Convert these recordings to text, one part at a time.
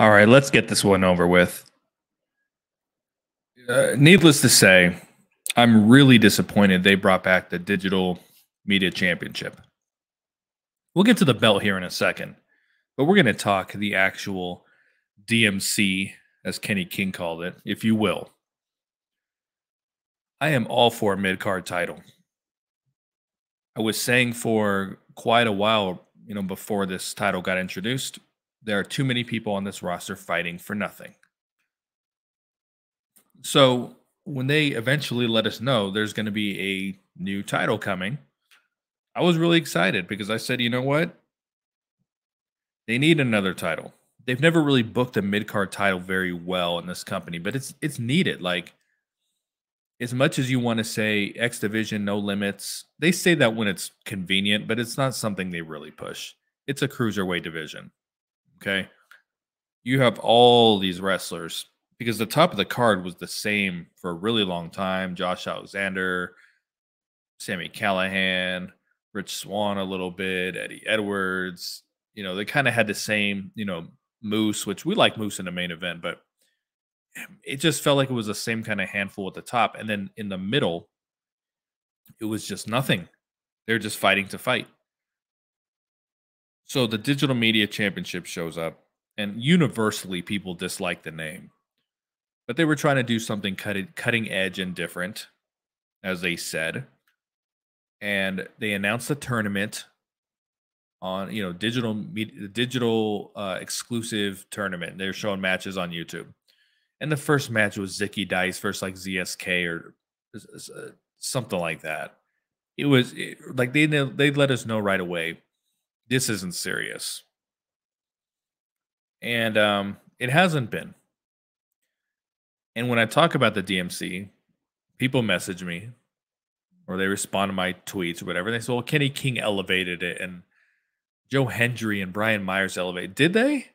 All right, let's get this one over with. Uh, needless to say, I'm really disappointed they brought back the Digital Media Championship. We'll get to the belt here in a second, but we're going to talk the actual DMC, as Kenny King called it, if you will. I am all for a mid card title. I was saying for quite a while, you know, before this title got introduced, there are too many people on this roster fighting for nothing. So when they eventually let us know there's going to be a new title coming, I was really excited because I said, you know what? They need another title. They've never really booked a mid card title very well in this company, but it's it's needed. Like as much as you want to say X Division, no limits, they say that when it's convenient, but it's not something they really push. It's a cruiserweight division. Okay. You have all these wrestlers because the top of the card was the same for a really long time. Josh Alexander, Sami Callihan, Rich Swann a little bit, Eddie Edwards. You know, they kind of had the same, you know, Moose, which we like Moose in the main event, but it just felt like it was the same kind of handful at the top. And then in the middle, it was just nothing. They're just fighting to fight. So the Digital Media Championship shows up, and universally people dislike the name. But they were trying to do something cutting, cutting edge and different, as they said. And they announced the tournament on, you know, digital digital uh, exclusive tournament. They're showing matches on YouTube and the first match was Zicky Dice versus like ZSK or uh, something like that. It was it, like they they let us know right away this isn't serious, and um, it hasn't been. And when I talk about the DMC, people message me or they respond to my tweets or whatever. They say, "Well, Kenny King elevated it, and Joe Hendry and Brian Myers elevated." Did they?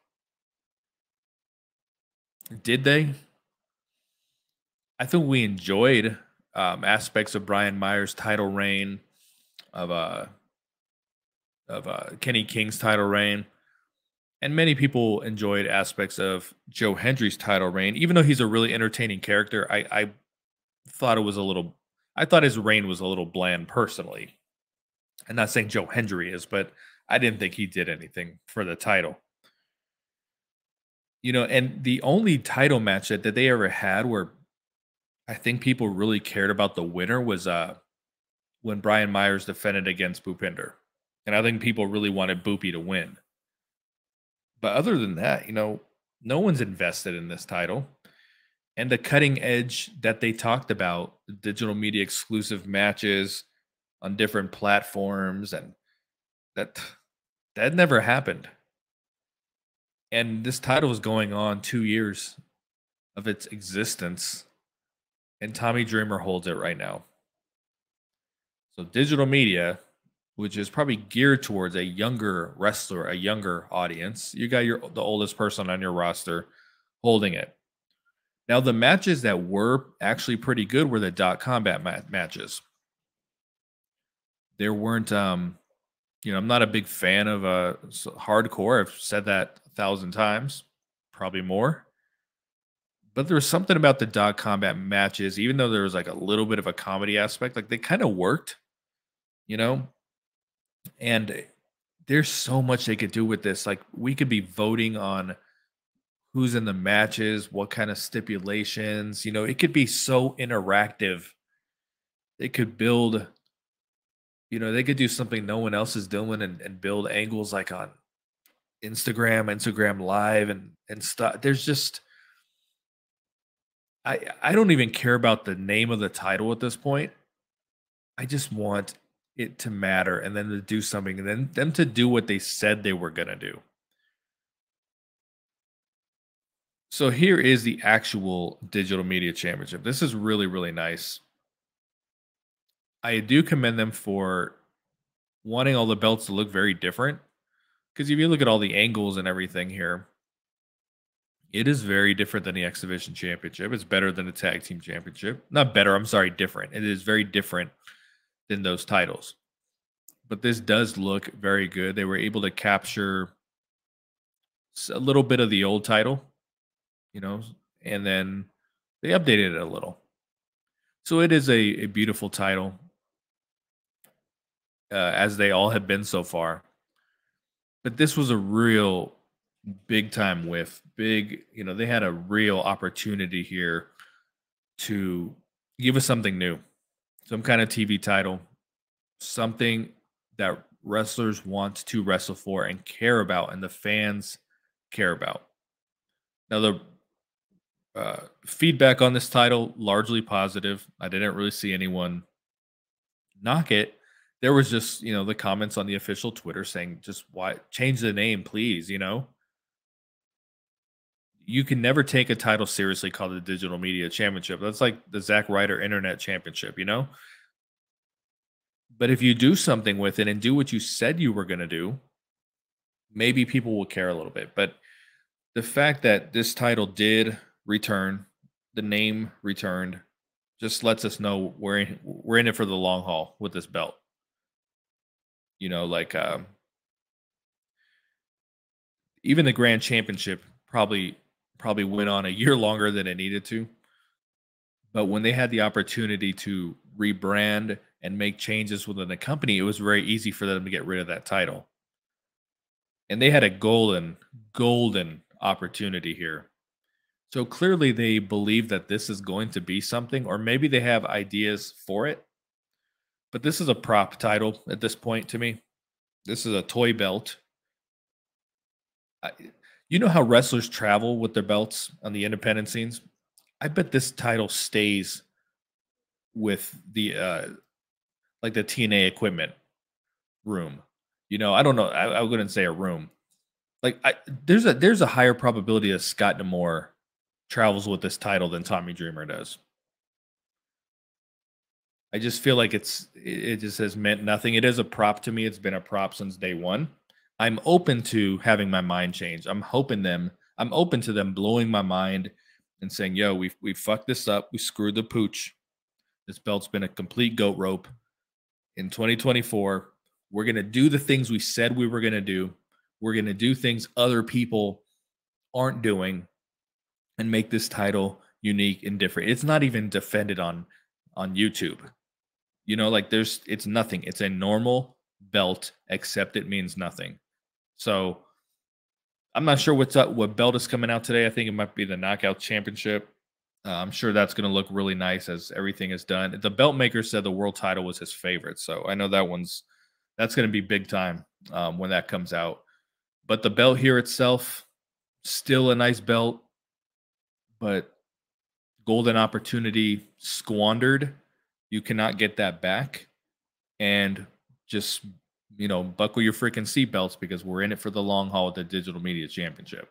Did they? I think we enjoyed um, aspects of Brian Myers' title reign, of uh, of uh, Kenny King's title reign, and many people enjoyed aspects of Joe Hendry's title reign. Even though he's a really entertaining character, I, I thought it was a little. I thought his reign was a little bland personally. I'm not saying Joe Hendry is, but I didn't think he did anything for the title you know, and the only title match that, that they ever had where I think people really cared about the winner was uh when Brian Myers defended against Bhupinder. And I think people really wanted Boopy to win. But other than that, you know, no one's invested in this title. And the cutting edge that they talked about, digital media exclusive matches on different platforms and that that never happened and this title is going on two years of its existence, and Tommy Dreamer holds it right now. So digital media, which is probably geared towards a younger wrestler, a younger audience, you got your the oldest person on your roster holding it. Now the matches that were actually pretty good were the dot combat ma- matches. There weren't um you know, I'm not a big fan of uh hardcore. I've said that a thousand times, probably more. But there was something about the dot combat matches, even though there was like a little bit of a comedy aspect, like they kind of worked, you know? And there's so much they could do with this. Like we could be voting on who's in the matches, what kind of stipulations, you know, it could be so interactive. It could build, you know, they could do something no one else is doing and, and build angles like on Instagram, Instagram Live, and and stuff. There's just I I don't even care about the name of the title at this point. I just want it to matter and then to do something and then them to do what they said they were going to do. So here is the actual digital media championship. This is really really nice. I do commend them for wanting all the belts to look very different because if you look at all the angles and everything here, it is very different than the X Division Championship. It's better than the Tag Team Championship. Not better, I'm sorry, different. It is very different than those titles. But this does look very good. They were able to capture a little bit of the old title, you know, and then they updated it a little. So it is a, a beautiful title, uh, as they all have been so far. But this was a real big time whiff. big, you know, they had a real opportunity here to give us something new, some kind of TV title, something that wrestlers want to wrestle for and care about, and the fans care about. Now, the uh, feedback on this title largely positive. I didn't really see anyone knock it. There was just you know the comments on the official Twitter saying just why change the name, please. You know, you can never take a title seriously called the Digital Media Championship. That's like the Zack Ryder Internet Championship. You know. But if you do something with it and do what you said you were going to do, maybe people will care a little bit. But the fact that this title did return, the name returned, just lets us know we're in, we're in it for the long haul with this belt. You know, like um, even the Grand Championship probably probably went on a year longer than it needed to. But when they had the opportunity to rebrand and make changes within the company, it was very easy for them to get rid of that title. And they had a golden, golden opportunity here so clearly they believe that this is going to be something, or maybe they have ideas for it. But this is a prop title at this point to me. This is a toy belt. I, you know how wrestlers travel with their belts on the independent scenes? I bet this title stays with the uh like the TNA equipment room. You know, I don't know. I, I wouldn't say a room. Like I, there's a there's a higher probability of Scott D'Amore travels with this title than Tommy Dreamer does. I just feel like it's it just has meant nothing. It is a prop to me. It's been a prop since day one. I'm open to having my mind change. I'm hoping them. I'm open to them blowing my mind and saying, "Yo, we we fucked this up. We screwed the pooch. This belt's been a complete goat rope." In 2024, we're gonna do the things we said we were gonna do. We're gonna do things other people aren't doing and make this title unique and different. It's not even defended on on YouTube. You know, like there's it's nothing. It's a normal belt, except it means nothing. So I'm not sure what's up, what belt is coming out today. I think it might be the Knockout Championship. Uh, I'm sure that's going to look really nice as everything is done. The belt maker said the world title was his favorite, so I know that one's that's going to be big time um, when that comes out. But the belt here itself, still a nice belt but golden opportunity squandered. You cannot get that back. And just, you know, buckle your freaking seatbelts because we're in it for the long haul at the Digital Media Championship.